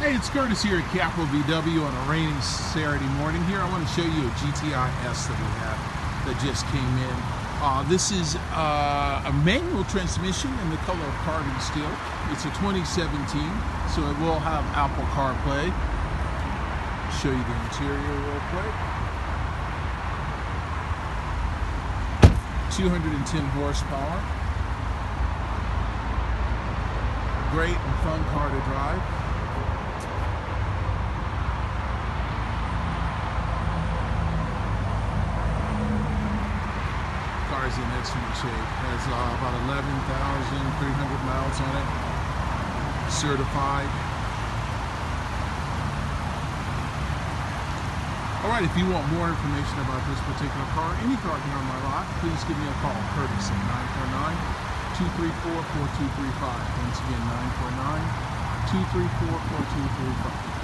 Hey, it's Curtis here at Capistrano VW on a rainy Saturday morning here. I want to show you a GTI S that we have that just came in. Uh, this is uh, a manual transmission in the color of carbon steel. It's a 2017, so it will have Apple CarPlay. Show you the interior real quick. 210 horsepower. Great and fun car to drive. Car's in excellent shape. Has uh, about 11,300 miles on it. Certified. All right, if you want more information about this particular car, any car here on my lot, please give me a call, Curtis at 949-234-4235. Once again, 949-234-4235.